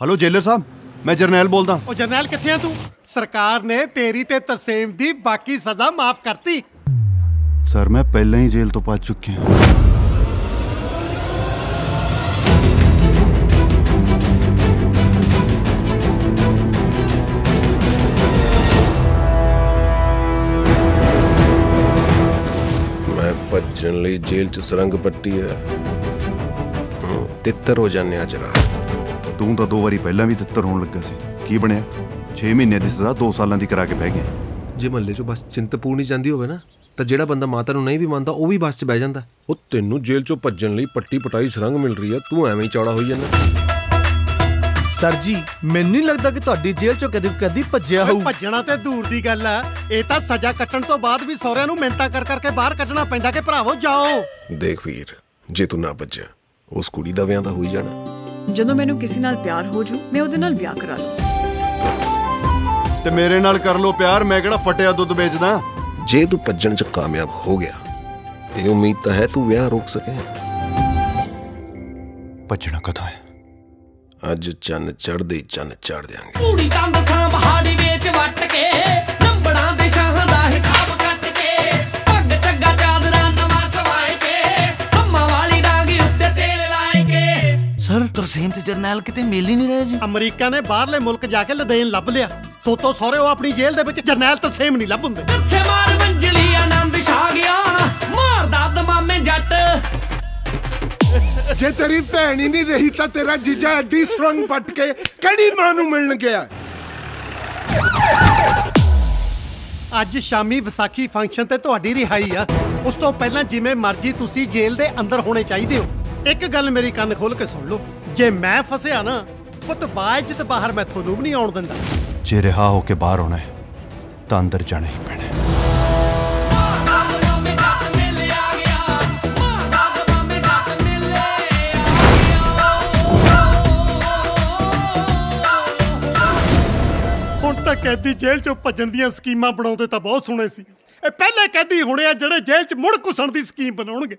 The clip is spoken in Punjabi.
ਹਲੋ ਜੇਲਰ ਸਾਹਿਬ ਮੈਂ ਜਰਨੈਲ ਬੋਲਦਾ। ਉਹ ਜਰਨੈਲ ਕਿੱਥੇ ਆ ਤੂੰ? ਸਰਕਾਰ ਨੇ ਤੇਰੀ ਤੇ ਤਰਸੇਮ ਦੀ ਬਾਕੀ ਸਜ਼ਾ ਮਾਫ ਕਰਤੀ। ਸਰ ਮੈਂ ਪਹਿਲਾਂ ਹੀ ਜੇਲ੍ਹ ਤੋਂ ਭੱਜ ਚੁੱਕਿਆ ਭੱਜਣ ਲਈ ਜੇਲ੍ਹ 'ਚ ਸਰੰਗ ਪੱਟੀ ਹੈ। ਹੂੰ, ਤਿੱਤਰ ਹੋ ਜਾਂਦੇ ਅੱਜ ਰਾਤ ਤੂੰ ਤਾਂ ਦੋ ਵਾਰੀ ਪਹਿਲਾਂ ਵੀ ਤਿੱਤਰ ਹੋਣ ਲੱਗਾ ਸੀ। ਕੀ ਬਣਿਆ? 6 ਮਹੀਨੇ ਦੀ ਸਜ਼ਾ 2 ਸਾਲਾਂ ਦੀ ਕਰਾ ਕੇ ਬਹਿ ਗਿਆ ਜੇ ਮਹੱਲੇ 'ਚੋਂ ਬਸ ਚਿੰਤਪੂਰਨੀ ਜਾਂਦੀ ਹੋਵੇ ਨਾ ਤਾਂ ਜਿਹੜਾ ਬੰਦਾ ਮਾਤਾ ਨੂੰ ਨਹੀਂ ਵੀ ਮੰਨਦਾ ਉਹ ਵੀ ਬੱਸ 'ਚ ਬਹਿ ਜਾਂਦਾ। ਉਹ ਤੈਨੂੰ ਜੇਲ੍ਹ 'ਚੋਂ ਭੱਜਣ ਲਈ ਪੱਟੀ ਪਟਾਈ ਸਰੰਗ ਮਿਲ ਰਹੀ ਹੈ ਤੂੰ ਐਵੇਂ ਹੀ ਚੌੜਾ ਹੋਈ ਜਾਂਦਾ। ਸਰ ਜੀ ਮੈਨੂੰ ਨਹੀਂ ਲੱਗਦਾ ਕਿ ਤੁਹਾਡੀ ਜੇਲ੍ਹ ਚੋਂ ਕਦੇ ਕਦੀ ਭੱਜਿਆ ਹੋਊ। ਭੱਜਣਾ ਤੇ ਦੂਰ ਦੀ ਗੱਲ ਆ। ਇਹ ਤਾਂ ਸਜ਼ਾ ਕੱਟਣ ਤੋਂ ਬਾਅਦ ਵੀ ਸਹੁਰਿਆਂ ਨੂੰ ਮਿੰਤਾ ਕਰ ਕਰਕੇ ਬਾਹਰ ਕੱਢਣਾ ਪੈਂਦਾ ਕਿ ਭਰਾਵੋ ਜਾਓ। ਦੇਖ ਵੀਰ ਜੇ ਤੂੰ ਨਾ ਭੱਜਿਆ ਉਸ ਕੁੜੀ ਦਾ ਵਿਆਹ ਤਾਂ ਹੋ ਹੀ ਜਾਣਾ। ਜਦੋਂ ਮੈਨੂੰ ਕਿਸੇ ਨਾਲ ਪਿਆਰ ਹੋ ਜੂ ਮੈਂ ਉਹਦੇ ਨਾਲ ਵਿਆਹ ਕਰਾ ਲੂੰ ਤੇ ਮੇਰੇ ਨਾਲ ਕਰ ਲੋ ਪਿਆਰ ਮੈਂ ਕਿਹੜਾ ਫਟਿਆ ਦੁੱਧ ਵੇਚਦਾ? ਜੇ ਤੂੰ ਭੱਜਣ 'ਚ ਕਾਮਯਾਬ ਹੋ ਗਿਆ ਇਹ ਉਮੀਦ ਤਾਂ ਹੈ ਤੂੰ ਵਿਆਹ ਰੋਕ ਸਕੇ। ਭੱਜਣਾ ਕਦੋਂ ਹੈ? ਅੱਜ ਚੰਨ ਚੜ੍ਹਦੇ ਹੀ ਚੰਨ ਚੜ੍ਹ ਦਿਆਂਗੇ। ਕੂੜੀ ਦੰਦ ਸਾਂਭ ਹਾੜੀ ਸਰ ਤਰਸੇਮ ਤੇ ਜਰਨੈਲ ਕਿਤੇ ਮਿਲ ਹੀ ਨਹੀਂ ਰਹੇ ਜੀ। ਅਮਰੀਕਾ ਨੇ ਬਾਹਰਲੇ ਮੁਲਕ ਜਾ ਕੇ ਲਦੇਨ ਲੱਭ ਲਿਆ। ਸੋਤੋ ਸਹੁਰੇ ਉਹ ਆਪਣੀ ਜੇਲ੍ਹ ਦੇ ਵਿੱਚ ਜਰਨੈਲ ਤਰਸੇਮ ਨਹੀਂ ਲੱਭ ਹੁੰਦੇ ਪਿੱਛੇ ਮਾਰ ਮੰਜਲੀ ਆਨੰਦ ਛਾ ਗਿਆ। ਮਾਰਦਾ ਦਮਾਮੇ ਜੱਟ। ਜੇ ਤੇਰੀ ਭੈਣ ਹੀ ਨਹੀਂ ਰਹੀ ਤਾਂ ਤੇਰਾ ਜੀਜਾ ਐਡੀ ਸਰੰਗ ਪੱਟ ਕੇ ਕਿਹੜੀ ਮਾਂ ਨੂੰ ਮਿਲਣ ਗਿਆ? ਅੱਜ ਸ਼ਾਮੀ ਵਿਸਾਖੀ ਫੰਕਸ਼ਨ ਤੇ ਤੁਹਾਡੀ ਰਿਹਾਈ ਆ। ਉਸ ਤੋਂ ਪਹਿਲਾਂ ਜਿਵੇਂ ਮਰਜ਼ੀ ਤੁਸੀਂ ਜੇਲ੍ਹ ਦੇ ਅੰਦਰ ਹੋਣੇ ਚਾਹੀਦੇ ਹੋ। ਇੱਕ ਗੱਲ ਮੇਰੀ ਕੰਨ ਖੋਲ ਕੇ ਸੁਣ ਲਓ। ਜੇ ਮੈਂ ਫਸਿਆ ਨਾ ਪੁੱਤ ਬਾਇਜ਼ਤ ਬਾਹਰ ਮੈਂ ਤੁਹਾਨੂੰ ਵੀ ਨਹੀਂ ਆਉਣ ਦਿੰਦਾ। ਜੇ ਰਿਹਾ ਹੋ ਕੇ ਬਾਹਰ ਆਉਣਾ ਹੈ ਤਾਂ ਅੰਦਰ ਜਾਣਾ ਹੀ ਪੈਣਾ ਹੈ। ਹੁਣ ਤਾਂ ਕੈਦੀ ਜੇਲ੍ਹ ਚੋਂ ਭੱਜਣ ਦੀਆਂ ਸਕੀਮਾਂ ਬਣਾਉਂਦੇ ਤਾਂ ਬਹੁਤ ਸੋਹਣੇ ਸੀ। ਇਹ ਪਹਿਲੇ ਕੈਦੀ ਹੋਣੇ ਆ ਜਿਹੜੇ ਜੇਲ੍ਹ 'ਚ ਮੁੜ ਘੁਸਣ ਦੀ ਸਕੀਮ ਬਣਾਉਣਗੇ।